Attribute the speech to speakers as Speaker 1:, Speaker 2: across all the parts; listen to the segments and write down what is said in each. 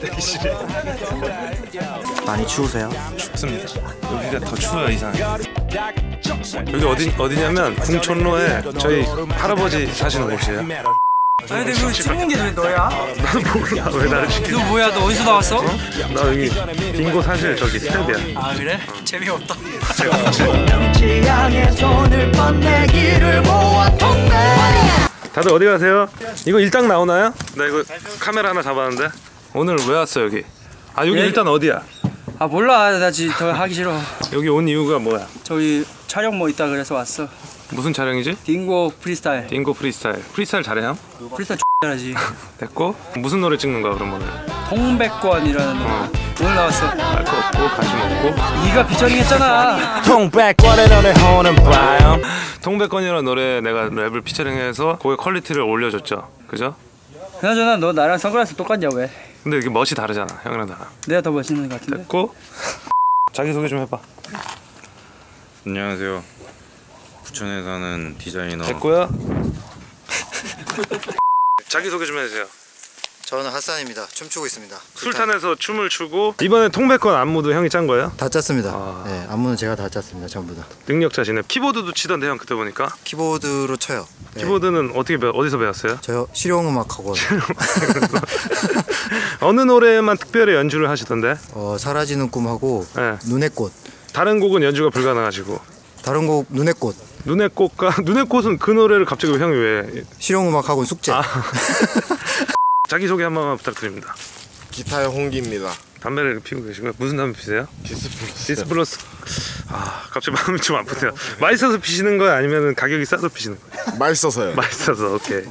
Speaker 1: 대기실에
Speaker 2: 많이 추우세요?
Speaker 1: 춥습니다. 여기가 더 추워요 이상하게. 여기 어디 어디냐면 궁촌로에 저희 할아버지 사시는 곳이에요.
Speaker 3: 아니 근데 그 찍은 게왜 너야?
Speaker 1: 나는 몰라 왜 나를 시켜?
Speaker 3: 너 뭐야 너 어디서 나왔어?
Speaker 1: 나 여기 빙고 사실 저기 스텝이야.
Speaker 3: 아 그래? 재미없다
Speaker 1: 다들 어디 가세요? 이거 일당 나오나요? 나 이거 카메라 하나 잡았는데 오늘 왜 왔어 여기? 아 여기
Speaker 3: 예?
Speaker 1: 일단 어디야?
Speaker 3: 아 몰라 나 지금 더 하기 싫어
Speaker 1: 여기 온 이유가 뭐야?
Speaker 3: 저기 촬영 뭐 있다 그래서 왔어
Speaker 1: 무슨 촬영이지?
Speaker 3: 딩고 프리스타일
Speaker 1: 딩고 프리스타일. 프리스타일 잘해요?
Speaker 3: 프리스타일 X잘하지
Speaker 1: 됐고 무슨 노래 찍는 거야 그럼 오늘?
Speaker 3: 통배권이라는 노래
Speaker 1: 어.
Speaker 3: 오늘 나왔어
Speaker 1: 알 거 없고 관심 없고
Speaker 3: 네가 피처링 했잖아
Speaker 2: 통배권의 너를 호는 봐요
Speaker 1: 통배권이라는 노래 내가 랩을 featuring해서 곡의 quality를 올려줬죠 그죠?
Speaker 3: 그나저나 너 나랑 선글라스 똑같냐 왜?
Speaker 1: 근데 이게 멋이 다르잖아 형이랑 나랑
Speaker 3: 내가 더 멋있는 것 같은데?
Speaker 1: 됐고? 자기소개 좀 해봐.
Speaker 4: 안녕하세요. 부천에 사는 디자이너.
Speaker 1: 됐고요. 자기소개 좀 해주세요
Speaker 5: 저는 핫산입니다. 춤추고 있습니다.
Speaker 1: 술탄에서 춤을 추고 이번에 통배권 안무도 형이 짠 거예요?
Speaker 5: 다 짰습니다.
Speaker 1: 아.
Speaker 5: 네, 안무는 제가 다 짰습니다. 전부 다.
Speaker 1: 능력자시네 키보드도 치던데 형 그때 보니까
Speaker 5: 키보드로 쳐요. 네.
Speaker 1: 키보드는 어떻게 배워, 어디서 배웠어요?
Speaker 5: 저요 실용음악 학원.
Speaker 1: 어느 노래만 특별히 연주를 하시던데
Speaker 5: 어, 사라지는 꿈하고
Speaker 1: 네.
Speaker 5: 눈의 꽃.
Speaker 1: 다른 곡은 연주가 불가능하시고
Speaker 5: 다른 곡 눈의 꽃.
Speaker 1: 눈의 꽃과 눈의 꽃은 그 노래를 갑자기 왜 형이 왜
Speaker 5: 실용음악 학원 숙제.
Speaker 1: 아. 자기소개 한 번만 부탁드립니다
Speaker 6: 기타의 홍기입니다.
Speaker 1: 담배를 피우고 계시고요 무슨 담배 피세요?
Speaker 6: 디스플러스.
Speaker 1: 디스플러스 아 갑자기 마음이 좀 아프네요 맛있어서 피시는 거예요 아니면 가격이 싸서 피시는 거예요?
Speaker 6: 맛있어서요.
Speaker 1: 맛있어서 오케이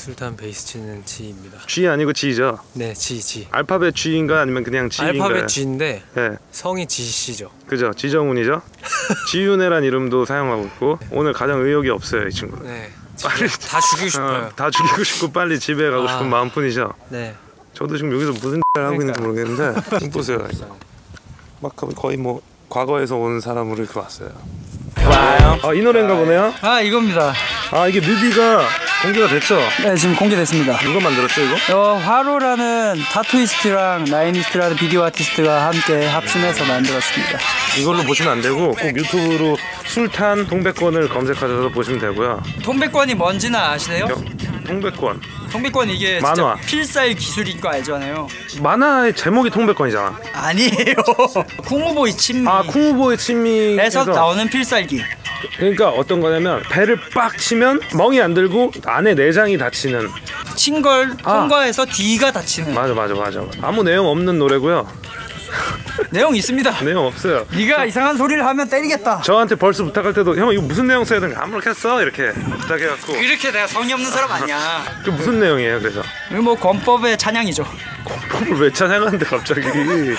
Speaker 7: 술탄 베이스 치는 G입니다.
Speaker 1: G 아니고 G죠?
Speaker 7: 네, G, G.
Speaker 1: 알파벳 G인가 아니면 그냥 G인가요?
Speaker 7: 알파벳 G인데
Speaker 1: 네
Speaker 7: 성이 GC죠.
Speaker 1: 그죠 지정훈이죠 지윤애란 이름도 사용하고 있고 오늘 가장 의욕이 없어요 이 친구는
Speaker 7: 네.
Speaker 1: 빨리
Speaker 7: 다 죽이고 싶어요.
Speaker 1: 어, 다 죽이고 싶고 빨리 집에 가고
Speaker 7: 아.
Speaker 1: 싶은 마음뿐이죠?
Speaker 7: 네.
Speaker 1: 저도 지금 여기서 무슨 X를 하고 있는지 모르겠는데 좀 보세요 막 거의 뭐 과거에서 온 사람으로 이렇게 왔어요. 아이 노래인가 보네요?
Speaker 3: 아 이겁니다.
Speaker 1: 아 이게 뮤비가 공개가 됐죠?
Speaker 3: 네 지금 공개됐습니다.
Speaker 1: 누가 만들었죠 이거?
Speaker 3: 어, 화로라는 tattooist랑 나이니스트라는 비디오 아티스트가 함께 합심해서 만들었습니다.
Speaker 1: 이걸로 보시면 안 되고 꼭 유튜브로 술탄 통배권을 검색하셔서 보시면 되고요.
Speaker 3: 통배권이 뭔지는 아시나요?
Speaker 1: 통배권.
Speaker 3: 통배권 이게
Speaker 1: 만화.
Speaker 3: 필살 기술인 거 알잖아요.
Speaker 1: 만화의 제목이 통백권이잖아.
Speaker 3: 아니에요. 쿵우보이 친미.
Speaker 1: 아 쿵우보의 친미에서
Speaker 3: 에서 나오는 필살기
Speaker 1: 그러니까 어떤 거냐면 배를 빡 치면 멍이 안 들고 안에 내장이 다치는.
Speaker 3: 친걸
Speaker 1: 아.
Speaker 3: 통과해서 D가 다치는.
Speaker 1: 맞아 맞아 맞아. 아무 내용 없는 노래고요.
Speaker 3: 내용 있습니다.
Speaker 1: 내용 없어요.
Speaker 3: 네가 이상한 소리를 하면 때리겠다.
Speaker 1: 저한테 벌써 부탁할 때도 형 이거 무슨 내용 써야 되는가 아무렇게 써 이렇게 부탁해갖고.
Speaker 3: 이렇게 내가 성의 없는 사람 아니야.
Speaker 1: 그 무슨 내용이에요 그래서?
Speaker 3: 이거 뭐 권법의 찬양이죠.
Speaker 1: 폼을 왜 찬양하는데 갑자기?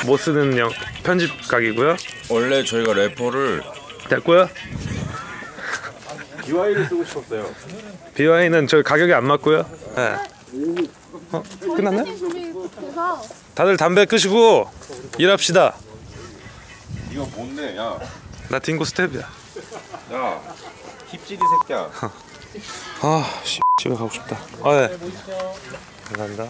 Speaker 1: 못 쓰는 영 편집 각이고요.
Speaker 4: 원래 저희가 래퍼를
Speaker 1: 됐고요 BY를 쓰고 싶었어요 BY는 저희 가격이 안 맞고요 네. 어? 끝났나요? 다들 담배 끄시고 일합시다
Speaker 4: 이거 뭔데? 야,
Speaker 1: 나 딩고 스텝이야
Speaker 4: 야, 힙질이 새끼야.
Speaker 1: 아 씨, 집에 가고 싶다 아 네 감사합니다